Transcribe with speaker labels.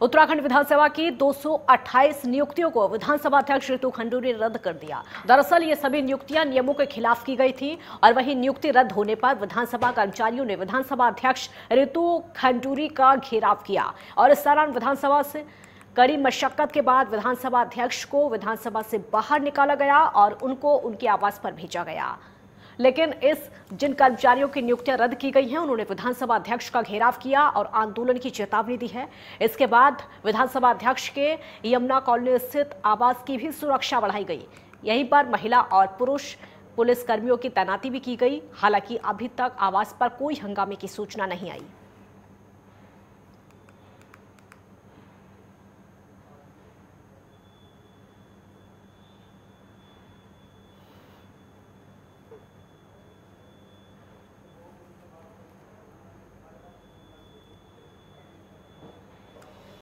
Speaker 1: उत्तराखंड विधानसभा की 228 नियुक्तियों को विधानसभा अध्यक्ष ऋतु खंडूरी ने रद्द कर दिया। दरअसल, ये सभी नियुक्तियाँ नियमों के खिलाफ की गई थी और वही नियुक्ति रद्द होने पर विधानसभा कर्मचारियों ने विधानसभा अध्यक्ष ऋतु खंडूरी का घेराव किया और इस दौरान विधानसभा से कड़ी मशक्कत के बाद विधानसभा अध्यक्ष को विधानसभा से बाहर निकाला गया और उनको उनके आवास पर भेजा गया। लेकिन इस जिन कर्मचारियों की नियुक्तियाँ रद्द की गई हैं, उन्होंने विधानसभा अध्यक्ष का घेराव किया और आंदोलन की चेतावनी दी है। इसके बाद विधानसभा अध्यक्ष के यमुना कॉलोनी स्थित आवास की भी सुरक्षा बढ़ाई गई। यहीं पर महिला और पुरुष पुलिसकर्मियों की तैनाती भी की गई। हालाँकि अभी तक आवास पर कोई हंगामे की सूचना नहीं आई।